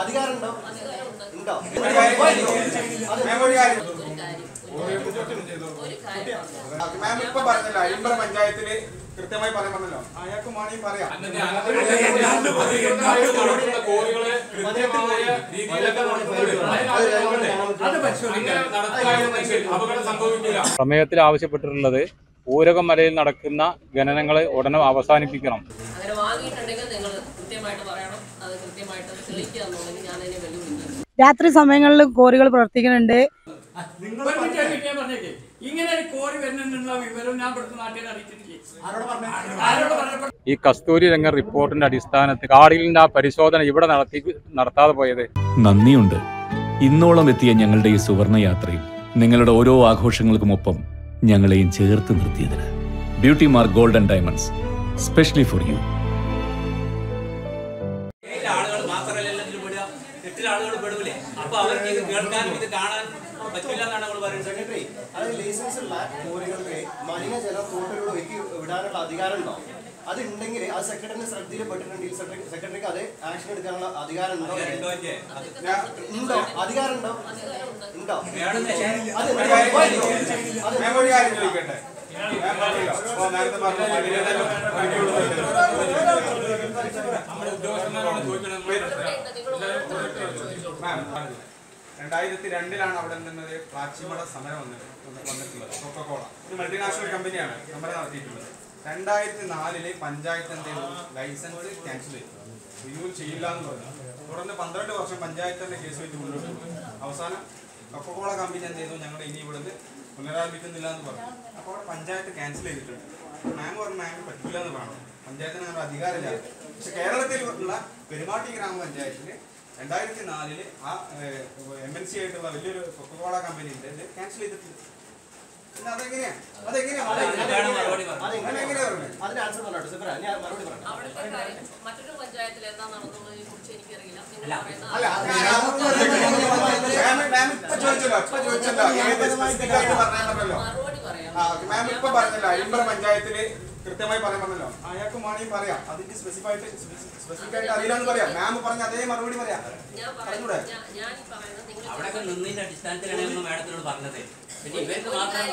അധികാരം ഉണ്ടോ? ഉണ്ടോ മാം ഇപ്പൊ പറഞ്ഞല്ലോ അഴിമ്പറ പഞ്ചായത്തിൽ കൃത്യമായി പറയാൻ പറഞ്ഞല്ലോ. അയാൾക്ക് വേണമെങ്കിൽ പറയാം. പ്രമേയത്തിൽ ആവശ്യപ്പെട്ടിട്ടുള്ളത് ഊരകമലയിൽ നടക്കുന്ന ഖനനങ്ങൾ ഉടനെ അവസാനിപ്പിക്കണം. അങ്ങനെ വാങ്ങിയിട്ടുണ്ടെങ്കിൽ നിങ്ങൾ കൃത്യമായിട്ട് പറയണം. അത് കൃത്യമായിട്ട് തെളിയിക്കുക എന്നുണ്ടെങ്കിൽ ഞാൻ അതിനെ വെല്ലുവിളിക്കും രാത്രി സമയങ്ങളിൽ കോറികൾ പ്രവർത്തിക്കുന്നുണ്ട്. ഈ കസ്തൂരി രംഗ റിപ്പോർട്ടിന്റെ അടിസ്ഥാനത്തിൽ കാടിലിന്റെ ആ പരിശോധന ഇവിടെ നടത്തി നടത്താതെ പോയത്. നന്ദിയുണ്ട്. ഇന്നോളം എത്തിയ ഞങ്ങളുടെ ഈ സുവർണ യാത്രയിൽ നിങ്ങളുടെ ഓരോ ആഘോഷങ്ങൾക്കുമൊപ്പം ഞങ്ങളെയും ചേർത്ത് നിർത്തിയതിന്. Beauty mark golden diamonds specially for you. Licence ഉള്ള കോറികൾക്ക് മലിനജലം തോട്ടിലൂടെ ഒഴുക്കി വിടാനുള്ള അധികാരം ഉണ്ടോ അത് ഉണ്ടെങ്കിൽ അത് സെക്രട്ടറിന്റെ ശ്രദ്ധയിൽ പെട്ടിട്ടുണ്ടെങ്കിൽ സെക്രട്ടറിക്ക് അത് ആക്ഷൻ എടുക്കാനുള്ള അധികാരം ഉണ്ടോ ഉണ്ടോ അധികാരം ഉണ്ടോ ഉണ്ടോ അത് ഉദ്യോഗസ്ഥന്മാരോട് മാം പറഞ്ഞില്ല. രണ്ടായിരത്തി രണ്ടിലാണ് അവിടെ നിന്നത്. പ്ലാച്ചിമട സമരം വന്നിട്ട് വന്നിട്ടുള്ളത്. കൊക്കക്കോള ഒരു മൾട്ടിനാഷണൽ കമ്പനിയാണ് സമരം നടത്തിയിട്ടുള്ളത്. രണ്ടായിരത്തി നാലിൽ പഞ്ചായത്ത് എന്ത് ചെയ്തു? ലൈസൻസ് ക്യാൻസൽ ചെയ്തു. റിന്യൂ ചെയ്യില്ല എന്ന് പറഞ്ഞു. തുടർന്ന് പന്ത്രണ്ട് വർഷം പഞ്ചായത്ത് തന്നെ കേസ് വെച്ച് മുന്നോട്ട് അവസാനം കൊക്കക്കോള കമ്പനി എന്ത് ചെയ്തു? ഞങ്ങൾ ഇനി ഇവിടുന്ന് പുനരാരംഭിക്കുന്നില്ല എന്ന് പറഞ്ഞു. അപ്പോൾ അവിടെ പഞ്ചായത്ത് ക്യാൻസൽ ചെയ്തിട്ടുണ്ട്. മാം പറഞ്ഞു മാം പറ്റില്ല എന്ന് പറഞ്ഞു. പഞ്ചായത്തിന് നമ്മുടെ അധികാരമില്ല പക്ഷെ കേരളത്തിൽ ഉള്ള പെരുമാട്ടി ഗ്രാമപഞ്ചായത്തിൽ രണ്ടായിരത്തി നാലിൽ ആ എം എൻ സി ആയിട്ടുള്ള വലിയൊരു കൊക്കോള കമ്പനി ഉണ്ട് ഇത് ക്യാൻസൽ ചെയ്തിട്ടില്ല പിന്നെ അതെങ്ങനെയാ മറ്റൊരു പഞ്ചായത്തിൽ എന്താ നടന്നുള്ളതിനെ കുറിച്ച് എനിക്കറിയില്ല മറുപടി മാം ഇപ്പൊ പറഞ്ഞല്ലോ അഴിമ്പറ പഞ്ചായത്തിൽ കൃത്യമായി പറയാൻ പറഞ്ഞല്ലോ. അയാൾക്ക് വേണമെങ്കിൽ പറയാം. അതിന്റെ സ്പെസിഫിക് ആയിട്ട് സ്പെസിഫിക് ആയിട്ട് അറിയില്ലെന്ന് പറയാം. മാം പറഞ്ഞ അതേ മറുപടി പറയാം. പറഞ്ഞൂടെ? നിന്നതിന്റെ അടിസ്ഥാനത്തിലാണ് മാഡത്തിനോട് പറഞ്ഞത്. ഒരു മാത്രം കാര്യം-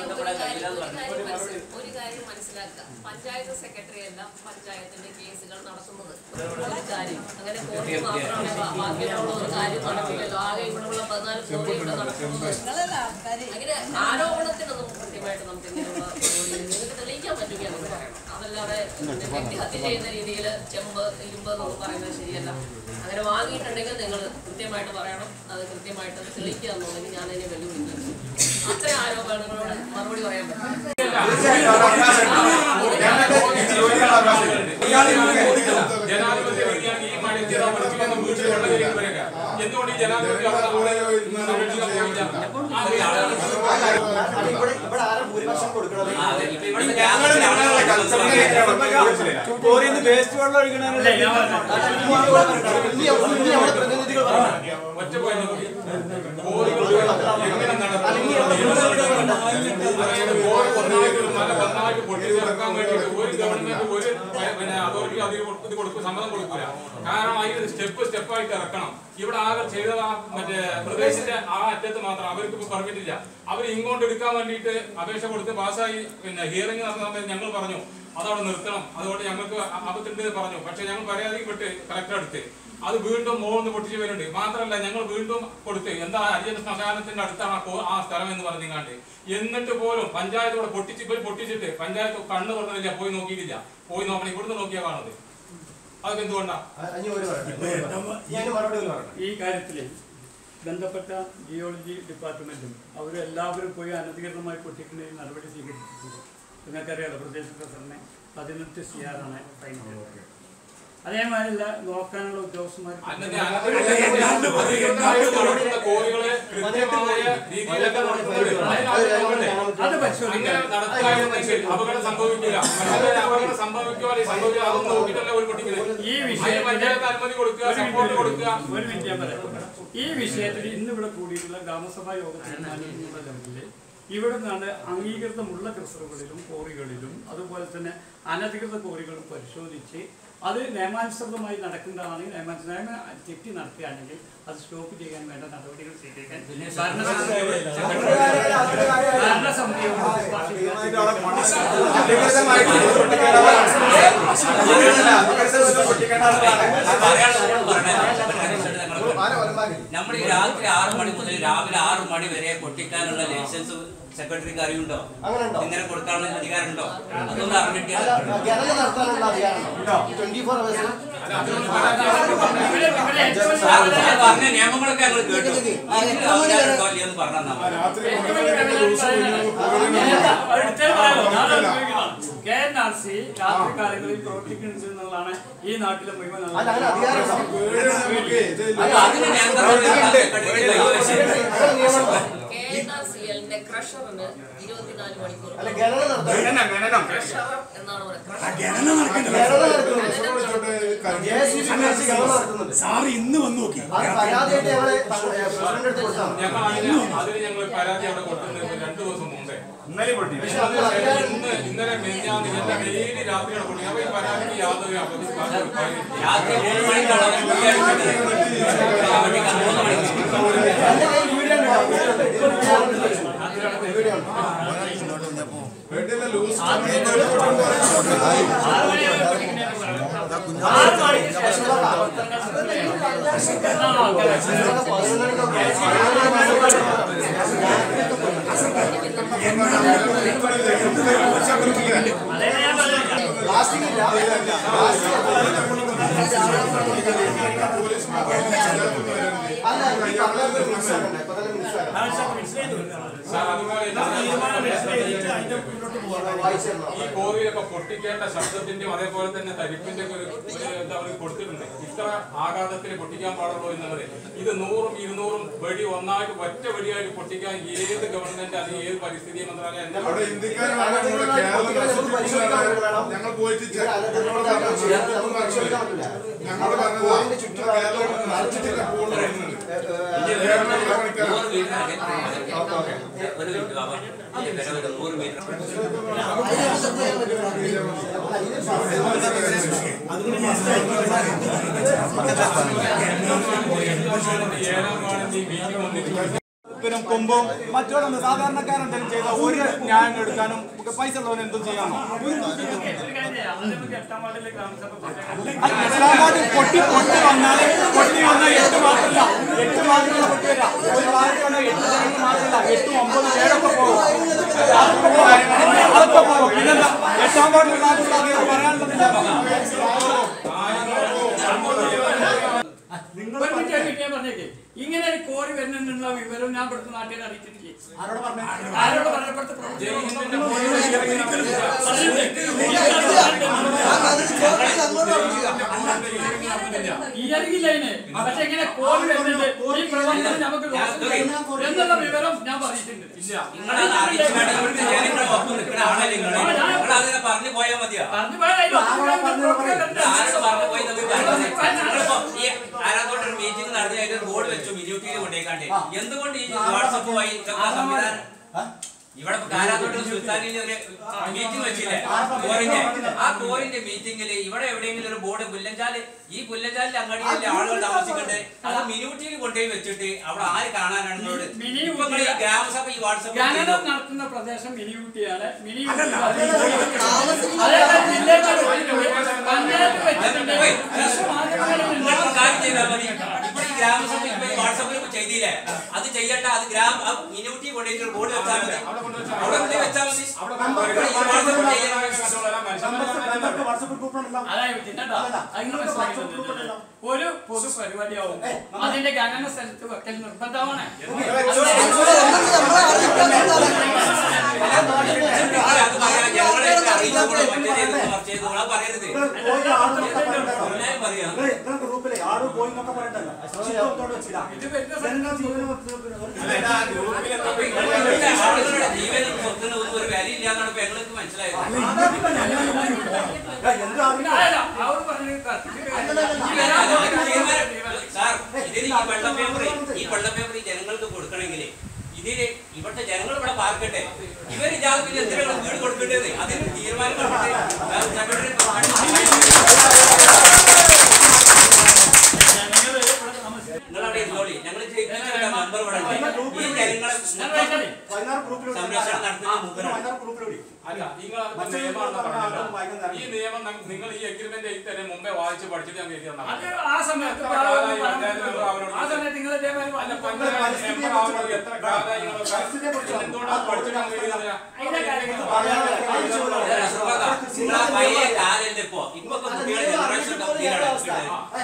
മനസ്സിലാക്കുക. പഞ്ചായത്ത് സെക്രട്ടറി അല്ല പഞ്ചായത്തിന്റെ കേസുകൾ നടത്തുന്നത്. ഒരു കാര്യം. അങ്ങനെ കോടതി ബാക്കിയുള്ള ഒരു കാര്യം നടക്കില്ലല്ലോ ആകെ ഇവിടെയുള്ള പതിനാല് കോടിയുടെ നടക്കുന്നത് അങ്ങനെ ആരോപണത്തിനൊന്നും കൃത്യമായിട്ട് നമുക്ക് ഇങ്ങനെയുള്ള ഒരു- നിങ്ങൾക്ക് തെളിയിക്കാൻ പറ്റുകയെന്ന് പറയണം അതല്ലാതെ വ്യക്തിഹത്യ ചെയ്യുന്ന രീതിയിൽ ചെമ്പ് ഇരുമ്പ് എന്നൊന്നും പറയുന്നത് ശരിയല്ല. അങ്ങനെ വാങ്ങിയിട്ടുണ്ടെങ്കിൽ നിങ്ങൾ കൃത്യമായിട്ട് പറയണം. അത് കൃത്യമായിട്ട് തെളിയിക്കുക എന്നുണ്ടെങ്കിൽ ഞാൻ അതിനെ വെല്ലുവിളിക്കും അത്ര ആരോപണങ്ങളോട് മറുപടി പറയാൻ പറ്റും. ജനാധിപത്യ ഈ മഴ പഠിപ്പിക്കുന്ന എന്തുകൊണ്ട് ഈ ജനാധിപത്യ വേസ്റ്റ് വെള്ളം ഒഴുകണല്ലേ ഞാൻ പറഞ്ഞത് അതോറിറ്റി അധികം ഇത് കൊടുക്കും സമ്മതം കൊടുക്കില്ല കാരണം അതിന് സ്റ്റെപ്പ് സ്റ്റെപ്പായിട്ട് ഇറക്കണം ഇവിടെ ആകെ ചെയ്ത ആ മറ്റേ പ്രദേശത്തിന്റെ ആ അറ്റത്ത് മാത്രം അവർക്ക് പെർമിറ്റ് ഇല്ല അവർ ഇങ്ങോട്ട് എടുക്കാൻ വേണ്ടിയിട്ട് അപേക്ഷ കൊടുത്ത് പാസ്സായി പിന്നെ ഹിയറിംഗ് നടന്ന സമയത്ത് ഞങ്ങൾ പറഞ്ഞു അതവിടെ നിർത്തണം അതുകൊണ്ട് ഞങ്ങൾക്ക് എന്ന് പറഞ്ഞു പക്ഷെ ഞങ്ങൾ പരാതിപ്പെട്ട് കളക്ടർ അടുത്ത് അത് വീണ്ടും മോളിന്ന് പൊട്ടിച്ച് വരുന്നുണ്ട്. മാത്രമല്ല ഞങ്ങൾ വീണ്ടും കൊടുത്ത് എന്താ അരിയന്റെ ശ്മശാനത്തിന്റെ അടുത്താണ് ആ സ്ഥലം എന്ന് പറഞ്ഞിങ്ങാണ്ട്. എന്നിട്ട് പോലും പഞ്ചായത്ത് കൂടെ പൊട്ടിച്ച് പോയി പൊട്ടിച്ചിട്ട് പഞ്ചായത്ത് കണ്ണ് തുറന്നില്ല പോയി നോക്കിയിട്ടില്ല. പോയി നോക്കണം ഇവിടുന്ന് നോക്കിയാ കാണുന്നത്. അതൊക്കെ എന്തുകൊണ്ടാണ് ഈ കാര്യത്തിൽ ബന്ധപ്പെട്ട ജിയോളജി ഡിപ്പാർട്ട്മെന്റും അവരെല്ലാവരും പോയി അനധികൃതമായി പൊട്ടിക്കുന്നതിന് നടപടി സ്വീകരിച്ചിട്ടുണ്ട്. നിങ്ങൾക്കറിയാലോ പ്രദേശത്തെ തന്നെ പതിനെട്ട് സി ആറാണ് ഫൈൻ അതേമാതിരില്ല നോക്കാനുള്ള ഉദ്യോഗസ്ഥന്മാർ അത് ഈ വിഷയത്തിൽ പഞ്ചായത്ത് അനുമതി കൊടുക്കുക സപ്പോർട്ട് കൊടുക്കുക ഒരു മിനിറ്റ് ഞാൻ പറയാം ഈ വിഷയത്തിൽ ഇന്നിവിടെ കൂടിയിട്ടുള്ള ഗ്രാമസഭാ യോഗത്തിൽ ഇവിടെ നിന്നാണ് അംഗീകൃതമുള്ള കൃഷറുകളിലും കോറികളിലും അതുപോലെ തന്നെ അനധികൃത കോറികളും പരിശോധിച്ച് അത് നിയമാനുസൃതമായി നടക്കുന്നതാണെങ്കിൽ നിയമാനുസൃത നിയമം തെറ്റി നടത്തുകയാണെങ്കിൽ അത് സ്റ്റോപ്പ് ചെയ്യാൻ വേണ്ട നടപടികൾ സ്വീകരിക്കാൻ ഭരണസമിതിയോട് ശുപാർശ ചെയ്യാൻ നമ്മൾ രാത്രി ആറ് മണി മുതൽ രാവിലെ ആറ് മണി വരെ പൊട്ടിക്കാനുള്ള ലൈസൻസ് സെക്രട്ടറിക്ക് അറിയുണ്ടോ? ഇങ്ങനെ കൊടുക്കാനുള്ള അധികാരമുണ്ടോ? അതൊന്നും അറിഞ്ഞിട്ടില്ല. പറഞ്ഞ നിയമങ്ങളൊക്കെ ഞങ്ങൾ കേട്ടു. എന്ന് പറഞ്ഞാൽ കെ എൻ ആർ സി രാത്രി കാലങ്ങളിൽ പ്രവർത്തിക്കുന്നുണ്ട് എന്നുള്ളതാണ് ഈ നാട്ടിലെ മുഴുവൻ അതിന് ക്രഷറിന് ഇരുപത്തിനാല് മണിക്കൂർ എന്നാണ് പറയുന്നത്. സാർ ഇന്ന് വന്നു നോക്കി. ഇന്നലെ പൊട്ടി ഇന്ന് ഇന്നലെ ഡെയിലി രാത്രിയാണ് പൊട്ടി അപ്പൊ ഈ പരാതിക്ക് യാതൊരു ലാസ്റ്റിംഗ് ഈ കോവിലൊക്കെ പൊട്ടിക്കേണ്ട ശബ്ദത്തിന്റെയും അതേപോലെ തന്നെ തരിപ്പിന്റെ ഒരു ഒരു എന്താ പറയുക കൊടുത്തിട്ടുണ്ട്. ഇത്ര ആഘാതത്തിന് പൊട്ടിക്കാൻ പാടുള്ളൂ എന്നുള്ളത് ഇത് നൂറും ഇരുന്നൂറും വെടി ഒന്നായിട്ട് ഒറ്റ വെടിയായിട്ട് പൊട്ടിക്കാൻ ഏത് ഗവൺമെന്റ് അല്ലെങ്കിൽ ഏത് പരിസ്ഥിതി മന്ത്രാലയം കേരള ഞങ്ങൾ പോയിട്ട് ഞങ്ങൾ കോവിഡിന്റെ ചുറ്റുപാട് അടച്ചിട്ടില്ല നൂറ് മീറ്റർ ഒരു മിനിറ്റ് ബാബാ. നൂറ് മീറ്റർ ഏഴാം വാർഡിന്റെ ഈ മീറ്റിംഗ് വന്നിട്ട് ും കൊമ്പും മറ്റുള്ള സാധാരണക്കാരെന്തെങ്കിലും ചെയ്ത ഒരു ന്യായം എടുക്കാനും പൈസ ഉള്ളവന് എന്തും ചെയ്യാമോ? പിന്നെന്താ? എട്ടാം വാർഡിൽ നാട്ടിൽ ഒരു മിനിറ്റ് ഒരു മിനിറ്റ് ഞാൻ പറഞ്ഞേക്ക് ഇങ്ങനെ ഒരു കോറി വരുന്നുള്ള വിവരം ഞാൻ ഇവിടുത്തെ നാട്ടിൽ അറിയിച്ചിട്ടില്ലേ ആരോട് ഈ അറിയില്ല അതിന് പക്ഷെ ഇങ്ങനെ കോറി വരുന്നുണ്ട് ഈ പ്രവർത്തനം നമുക്ക് എന്നുള്ള വിവരം ഞാൻ പറഞ്ഞിട്ടുണ്ട് പറഞ്ഞു പോയാൽ മതിയോ പറഞ്ഞു പോയാൽ ഈ ആരാധോട്ടൊരു മീറ്റിംഗ് നടന്നു അതിന്റെ ബോർഡ് വെച്ചു മിനിയൂട്ടിയിൽ കൊണ്ടേക്കാണ്ട്. എന്തുകൊണ്ട് ഈ വാട്സപ്പ് വഴി സംവിധാനം? ഇവിടെ കാരാത്തോട്ട് സുൽത്താനിൽ ഒരു മീറ്റിംഗ് വെച്ചില്ലേ കോറിന്റെ ആ കോറിന്റെ മീറ്റിംഗിൽ ഇവിടെ എവിടെയെങ്കിലും ഒരു ബോർഡ് പുല്ലഞ്ചാൽ ഈ പുല്ലഞ്ചാലിൽ അങ്ങാടിയിലെ ആളുകൾ താമസിക്കണ്ടേ അത് മിനിയൂട്ടിയിൽ കൊണ്ടുപോയി വെച്ചിട്ട് അവിടെ ആര് കാണാനാണ് നിങ്ങളോട് ഇപ്പൊ നിങ്ങൾ ഈ ഗ്രാമസഭ ഈ വാട്സപ്പ് നടത്തുന്ന പ്രദേശം മിനിയൂട്ടിയാണ് പഞ്ചായത്ത് വെച്ചിട്ടുണ്ട് വാട്സപ്പിൽ ചെയ്തില്ലേ? അത് ചെയ്യണ്ട അത് ഗ്രാമ മിനിയൂട്ടി കൊണ്ടുപോയിട്ട് ബോർഡ് വെച്ചാൽ മതി. അവിടെ കൊണ്ടുപോയി വെച്ചാൽ മതി. ഒരു പൊതു പരിപാടിയാവും അതിന്റെ ഗണന സ്ഥലത്ത് വെക്കൽ നിർബന്ധമാണ് അത് പറയാൻ ഞങ്ങളെ അറിയിച്ചപ്പോൾ മറ്റേ ചെയ്തു മറിച്ച് ചെയ്തു അത് പറയരുത് എല്ലാവരും പറയാം ഗ്രൂപ്പിലെ ആൾ പോയി എന്നൊക്കെ പറയണ്ടല്ലോ ഇത് വരുന്ന ഇവിടുത്തെ ആളുകളുടെ ജീവനും സ്വത്തിന് ഒന്നും ഒരു വിലയില്ലാന്നാണ് ഇപ്പൊ ഞങ്ങൾക്ക് മനസ്സിലായത് അവർ പറഞ്ഞത് സാർ ഇതിന് ഈ വെള്ള പേപ്പർ ജനങ്ങൾക്ക് കൊടുക്കണമെങ്കിൽ ഇതിന് ഇവിടുത്തെ ജനങ്ങൾ ഇവിടെ പാർക്കട്ടെ. ഇവർ ജാതിയിൽ എത്ര വീട് കൊടുക്കേണ്ടത്? അതിന് തീരുമാനം സെക്രട്ടറി സംരക്ഷണം നടത്തുന്നത് മൂപ്പരാണ് വയനാട് ഗ്രൂപ്പിലൂടെ അല്ല ഈ നിയമം നിങ്ങൾ ഈ എഗ്രിമെന്റ് എഴുതി തന്നെ മുമ്പേ വായിച്ച് പഠിച്ചിട്ട് ഞാൻ എഴുതി ആ സമയത്ത് ഒരാളോട് പറഞ്ഞിട്ടുണ്ടല്ലോ. ആ സമയത്ത് നിങ്ങൾ ഇതേമാതിരി അല്ല പറഞ്ഞു. പഞ്ചായത്ത് മെമ്പർ ആവുമ്പോൾ എത്ര കാലമായി നിങ്ങളൊക്കെ എന്തുകൊണ്ടാണ് പഠിച്ചിട്ട് അങ്ങ് എഴുതുന്നത്? അതിന്റെ കാര്യങ്ങൾ നിങ്ങൾ ആ പഴയ കാലല്ലേ ഇപ്പൊ ഇപ്പൊ കുട്ടികളെ ജനറേഷൻ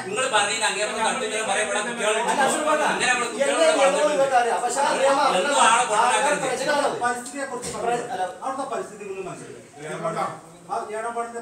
നിങ്ങൾ പറഞ്ഞ അങ്ങനെ പറയപ്പെടാൻ കുട്ടികളുണ്ട് അങ്ങനെ അവിടുത്തെ പരിസ്ഥിതി നിങ്ങൾ മനസ്സിലാക്കി ആ ഏഴാമ്പാടിന്റെ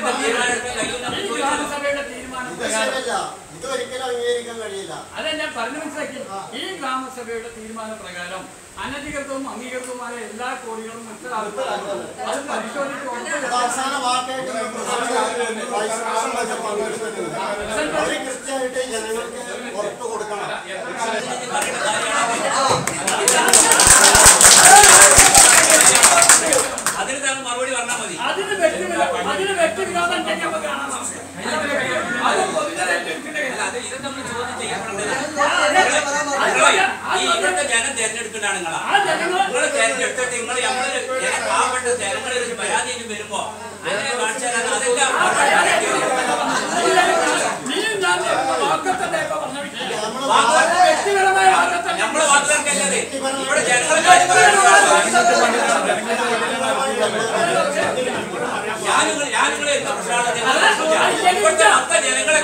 എന്താ തീരുമാനം എടുക്കാൻ കഴിയുമെന്ന് നമ്മൾ ഗ്രാമസഭയുടെ തീരുമാനം പ്രകാരം. പ്രശ്നമില്ല ഇത് ഒരിക്കലും അംഗീകരിക്കാൻ കഴിയില്ല അതെ ഞാൻ പറഞ്ഞു മനസ്സിലാക്കി ഈ ഗ്രാമസഭയുടെ തീരുമാന പ്രകാരം അനധികൃതവും അംഗീകൃതവുമായ എല്ലാ കോടികളും മനസ്സിലാക്കുന്നു അത് പരിശോധിച്ച് കൃത്യമായിട്ട് ജനങ്ങൾക്ക് ഉറപ്പ് കൊടുക്കണം അതിന് താങ്കൾ മറുപടി പറഞ്ഞാൽ മതി അതിന് വ്യക്തിവിരോധം അതിന് വ്യക്തിവിരോധം ഉണ്ടെങ്കിൽ നമുക്ക് കാണാം അത് പൊതുജനത്തെ അല്ല, അത് ഇത് നമ്മൾ ചോദ്യം ചെയ്യപ്പെടേണ്ടത് നിങ്ങളെ ഈ ഇവിടുത്തെ ജനം തെരഞ്ഞെടുക്കുന്നതാണ് നിങ്ങളാ ആ ജനങ്ങൾ നിങ്ങൾ തെരഞ്ഞെടുത്തിട്ട് നിങ്ങൾ നമ്മൾ ജന- പാവപ്പെട്ട ജനങ്ങളിൽ ഒരു പരാതി ഇനി വരുമ്പോ അങ്ങനെ കാണിച്ചാൽ അതെല്ലാം നീയും ഞാൻ വാക്കത്തല്ലേ ഇപ്പൊ പറഞ്ഞ വിഷയം. വാക്ക് വ്യക്തിപരമായ വാക്കത്തല്ല നമ്മളെ വാക്കുകൾക്കല്ലത് ജനങ്ങളെ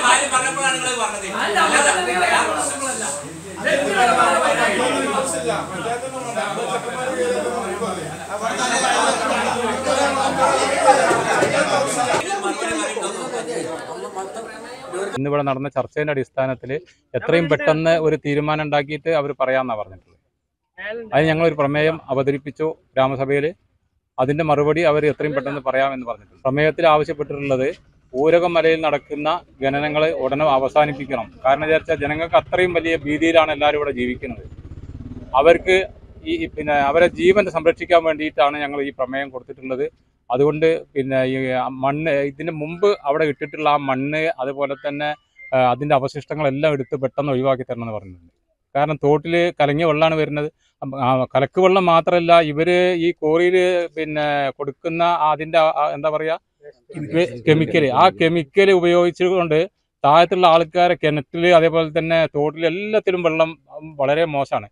ഇന്നിവിടെ നടന്ന ചർച്ചയുടെ അടിസ്ഥാനത്തിൽ എത്രയും പെട്ടെന്ന് ഒരു തീരുമാനം ഉണ്ടാക്കിയിട്ട് അവർ പറയാമെന്നാണ് പറഞ്ഞിട്ടുള്ളത്. അതിന് ഞങ്ങൾ ഒരു പ്രമേയം അവതരിപ്പിച്ചു ഗ്രാമസഭയിൽ അതിന്റെ മറുപടി അവർ എത്രയും പെട്ടെന്ന് പറയാമെന്ന് പറഞ്ഞിട്ടുണ്ട്. പ്രമേയത്തിൽ ആവശ്യപ്പെട്ടിട്ടുള്ളത് ഊരകമലയിൽ നടക്കുന്ന ഖനനങ്ങൾ ഉടനെ അവസാനിപ്പിക്കണം. കാരണം വിചാരിച്ചാൽ ജനങ്ങൾക്ക് അത്രയും വലിയ ഭീതിയിലാണ് എല്ലാവരും ഇവിടെ ജീവിക്കുന്നത്. അവർക്ക് ഈ പിന്നെ അവരെ ജീവൻ സംരക്ഷിക്കാൻ വേണ്ടിയിട്ടാണ് ഞങ്ങൾ ഈ പ്രമേയം കൊടുത്തിട്ടുള്ളത്. അതുകൊണ്ട് പിന്നെ ഈ മണ്ണ് ഇതിന് മുമ്പ് അവിടെ ഇട്ടിട്ടുള്ള ആ മണ്ണ് അതുപോലെ തന്നെ അതിന്റെ അവശിഷ്ടങ്ങളെല്ലാം എടുത്ത് പെട്ടെന്ന് ഒഴിവാക്കി തരണം എന്ന് പറഞ്ഞിട്ടുണ്ട്. കാരണം തോട്ടിൽ കലങ്ങിയ വെള്ളമാണ് വരുന്നത്. കലക്ക് വെള്ളം മാത്രമല്ല ഇവർ ഈ കോറിയിൽ പിന്നെ കൊടുക്കുന്ന അതിന്റെ എന്താ പറയാ കെമിക്കൽ. ആ കെമിക്കൽ ഉപയോഗിച്ചുകൊണ്ട് താഴത്തുള്ള ആൾക്കാരെ കിണറ്റിൽ അതേപോലെ തന്നെ തോട്ടിൽ എല്ലാത്തിലും വെള്ളം വളരെ മോശമാണ്.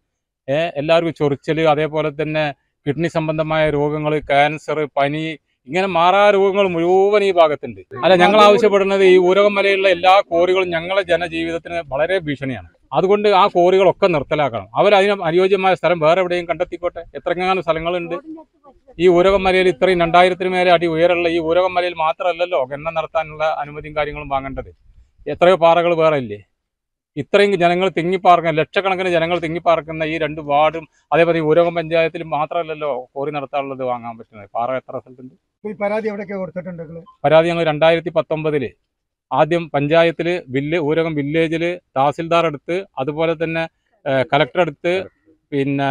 എല്ലാവർക്കും ചൊറിച്ചൽ അതേപോലെ തന്നെ കിഡ്നി സംബന്ധമായ രോഗങ്ങൾ ക്യാൻസർ പനി ഇങ്ങനെ മാറാ രോഗങ്ങൾ മുഴുവൻ ഈ ഭാഗത്തുണ്ട്. അല്ല ഞങ്ങൾ ആവശ്യപ്പെടുന്നത് ഈ ഊരകമലയിലുള്ള എല്ലാ കോറികളും ഞങ്ങളെ ജനജീവിതത്തിന് വളരെ ഭീഷണിയാണ്. അതുകൊണ്ട് ആ കോറികളൊക്കെ നിർത്തലാക്കണം. അവർ അതിന് അനുയോജ്യമായ സ്ഥലം വേറെ എവിടെയും കണ്ടെത്തിക്കോട്ടെ? എത്രങ്ങാനും സ്ഥലങ്ങളുണ്ട്. ഈ ഊരകമലയിൽ ഇത്രയും രണ്ടായിരത്തിന് മേലെ അടി ഉയരമുള്ള ഈ ഊരകമലയിൽ മാത്രമല്ലല്ലോ എണ്ണ നടത്താനുള്ള അനുമതിയും കാര്യങ്ങളും വാങ്ങേണ്ടത്. എത്രയോ പാറകൾ വേറെ ഇല്ലേ? ഇത്രയും ജനങ്ങൾ തിങ്ങിപ്പാർക്കുന്ന ലക്ഷക്കണക്കിന് ജനങ്ങൾ തിങ്ങിപ്പാർക്കുന്ന ഈ രണ്ട് വാർഡും അതേപോലെ ഈ ഊരകം പഞ്ചായത്തിൽ മാത്രമല്ലല്ലോ കോറി നടത്താനുള്ളത് വാങ്ങാൻ പറ്റുന്നത്. പാറ എത്ര സ്ഥലത്തുണ്ട്? പരാതി എവിടെയൊക്കെ കൊടുത്തിട്ടുണ്ട് പരാതി ഞങ്ങൾ രണ്ടായിരത്തി പത്തൊമ്പതിൽ. ആദ്യം പഞ്ചായത്തിൽ വില്ല് ഊരകം വില്ലേജിൽ തഹസിൽദാർ അടുത്ത് അതുപോലെ തന്നെ കലക്ടർ അടുത്ത് പിന്നെ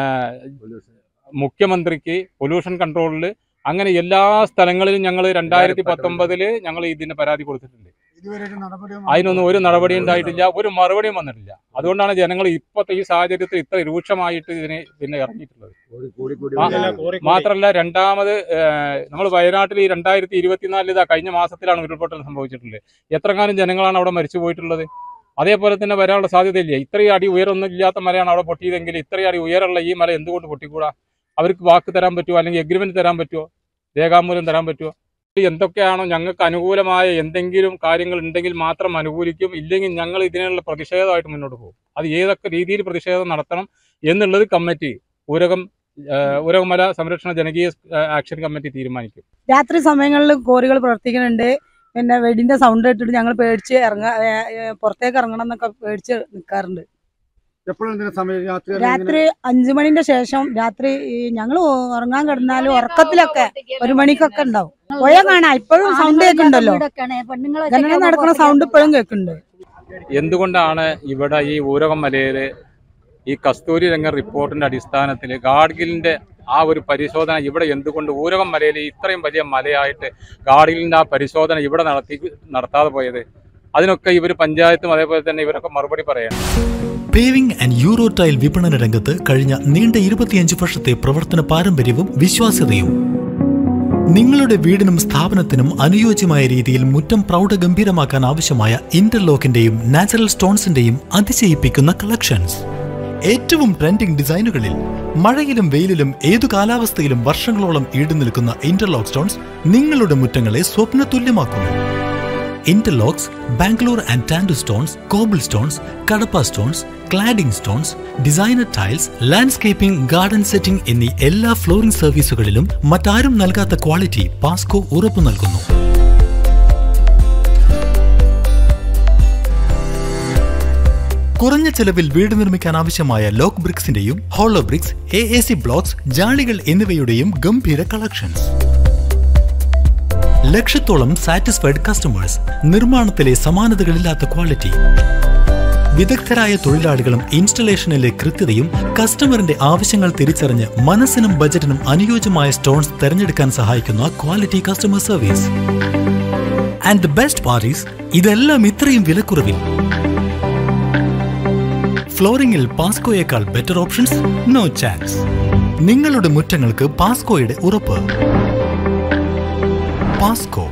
മുഖ്യമന്ത്രിക്ക് പൊല്യൂഷൻ കൺട്രോളിൽ അങ്ങനെ എല്ലാ സ്ഥലങ്ങളിലും ഞങ്ങൾ രണ്ടായിരത്തി പത്തൊമ്പതിൽ ഞങ്ങൾ ഇതിന് പരാതി കൊടുത്തിട്ടുണ്ട്. അതിനൊന്നും ഒരു നടപടി ഉണ്ടായിട്ടില്ല ഒരു മറുപടിയും വന്നിട്ടില്ല. അതുകൊണ്ടാണ് ജനങ്ങൾ ഇപ്പോഴത്തെ ഈ സാഹചര്യത്തിൽ ഇത്ര രൂക്ഷമായിട്ട് ഇതിനെ പിന്നെ ഇറങ്ങിയിട്ടുള്ളത്. മാത്രമല്ല രണ്ടാമത് നമ്മൾ വയനാട്ടിൽ ഈ രണ്ടായിരത്തി ഇരുപത്തിനാലിൽ ഇതാ കഴിഞ്ഞ മാസത്തിലാണ് ഉരുൾപൊട്ടൽ സംഭവിച്ചിട്ടുള്ളത്. എത്രകാലം ജനങ്ങളാണ് അവിടെ മരിച്ചു പോയിട്ടുള്ളത്? അതേപോലെ തന്നെ വരാനുള്ള സാധ്യതയില്ല? ഇത്രയും അടി ഉയരമൊന്നും ഇല്ലാത്ത മലയാണ് അവിടെ പൊട്ടിയതെങ്കിൽ ഇത്രയും അടി ഉയരമുള്ള ഈ മല എന്തുകൊണ്ട് പൊട്ടിക്കൂടാ? അവർക്ക് വാക്ക് തരാൻ പറ്റുമോ? അല്ലെങ്കിൽ എഗ്രിമെന്റ് തരാൻ പറ്റുമോ? രേഖാമൂലം തരാൻ പറ്റുമോ? എന്തൊക്കെയാണോ ഞങ്ങൾക്ക് അനുകൂലമായ എന്തെങ്കിലും കാര്യങ്ങൾ ഉണ്ടെങ്കിൽ മാത്രം അനുകൂലിക്കും. ഇല്ലെങ്കിൽ ഞങ്ങൾ ഇതിനുള്ള പ്രതിഷേധമായിട്ട് മുന്നോട്ട് പോകും. അത് ഏതൊക്കെ രീതിയിൽ പ്രതിഷേധം നടത്തണം എന്നുള്ളത് കമ്മിറ്റി ഊരകം ഊരകമല സംരക്ഷണ ജനകീയ ആക്ഷൻ കമ്മിറ്റി തീരുമാനിക്കും. രാത്രി സമയങ്ങളിൽ കോറികൾ പ്രവർത്തിക്കുന്നുണ്ട്. പിന്നെ വെടിന്റെ സൗണ്ട് കേട്ടിട്ട് ഞങ്ങൾ പേടിച്ച് ഇറങ്ങാ പുറത്തേക്ക് ഇറങ്ങണം എന്നൊക്കെ പേടിച്ച് നിൽക്കാറുണ്ട് രാത്രി രാത്രി അഞ്ചു മണിന്റെ ശേഷം രാത്രി ഞങ്ങൾ ഉറങ്ങാൻ കിടന്നാലും ഉറക്കത്തിലൊക്കെ ഒരു മണിക്കൊക്കെ ഉണ്ടാവും. പുഴ കാണാ. ഇപ്പോഴും സൗണ്ട് കേൾക്കുന്നുണ്ടല്ലോ. ജനങ്ങൾ നടക്കുന്ന സൗണ്ട് ഇപ്പോഴും കേൾക്കുന്നുണ്ട്. എന്തുകൊണ്ടാണ് ഇവിടെ ഈ ഊരകം മലയിൽ ഈ കസ്തൂരി രംഗ റിപ്പോർട്ടിന്റെ അടിസ്ഥാനത്തിൽ ഗാഡ്ഗിലിന്റെ ആ ഒരു പരിശോധന ഇവിടെ എന്തുകൊണ്ട് ഊരകം മലയിൽ ഇത്രയും വലിയ മലയായിട്ട് ഗാഡ്ഗിലിന്റെ ആ പരിശോധന ഇവിടെ നടത്തി നടത്താതെ പോയത്? അതിനൊക്കെ ഇവർ പഞ്ചായത്തും അതേപോലെ തന്നെ ഇവരൊക്കെ മറുപടി പറയണം. പേവിംഗ് ആൻഡ് യൂറോ ടൈൽ വിപണന രംഗത്ത് കഴിഞ്ഞ നീണ്ട ഇരുപത്തിയഞ്ച് വർഷത്തെ പ്രവർത്തന പാരമ്പര്യവും വിശ്വാസ്യതയും. നിങ്ങളുടെ വീടിനും സ്ഥാപനത്തിനും അനുയോജ്യമായ രീതിയിൽ മുറ്റം പ്രൗഢഗംഭീരമാക്കാൻ ആവശ്യമായ ഇന്റർലോക്കിന്റെയും നാച്ചുറൽ സ്റ്റോൺസിന്റെയും അതിശയിപ്പിക്കുന്ന കളക്ഷൻസ് ഏറ്റവും ട്രെൻഡിംഗ് ഡിസൈനുകളിൽ മഴയിലും വെയിലിലും ഏതു കാലാവസ്ഥയിലും വർഷങ്ങളോളം ഈട് നിൽക്കുന്ന ഇന്റർലോക്ക് സ്റ്റോൺസ് നിങ്ങളുടെ മുറ്റങ്ങളെ സ്വപ്നതുല്യമാക്കുന്നു. Interlocks Bangalore and Tandur stones cobble stones Cuddapah stones cladding stones designer tiles landscaping garden setting എന്നീ എല്ലാ ഫ്ലോറിംഗ് സർവീസുകളിലും മറ്റാരും നൽകാത്ത ക്വാളിറ്റി പാസ്കോ ഉറപ്പു നൽകുന്നു. കുറഞ്ഞ ചെലവിൽ വീട് നിർമ്മിക്കാൻ ആവശ്യമായ lock ബ്രിക്സിന്റെയും hollow bricks A A C blocks ജാളികൾ എന്നിവയുടെയും ഗംഭീര കളക്ഷൻസ് ലക്ഷത്തോളം സാറ്റിസ്ഫൈഡ് കസ്റ്റമേഴ്സ് നിർമ്മാണത്തിലെ സമാനതകളില്ലാത്ത ക്വാളിറ്റി വിദഗ്ധരായ തൊഴിലാളികളും ഇൻസ്റ്റലേഷനിലെ കൃത്യതയും കസ്റ്റമറിന്റെ ആവശ്യങ്ങൾ തിരിച്ചറിഞ്ഞ് മനസ്സിനും ബജറ്റിനും അനുയോജ്യമായ സ്റ്റോൺസ് തിരഞ്ഞെടുക്കാൻ സഹായിക്കുന്ന quality customer service and the best parties ഇതെല്ലാം ഇത്രയും വിലക്കുറവിൽ. ഫ്ലോറിംഗിൽ പാസ്കോയേക്കാൾ ബെറ്റർ ഓപ്ഷൻസ് നോ ചാൻസ് നിങ്ങളുടെ മുറ്റങ്ങൾക്ക് പാസ്കോയുടെ ഉറപ്പ്. പാസ്കോ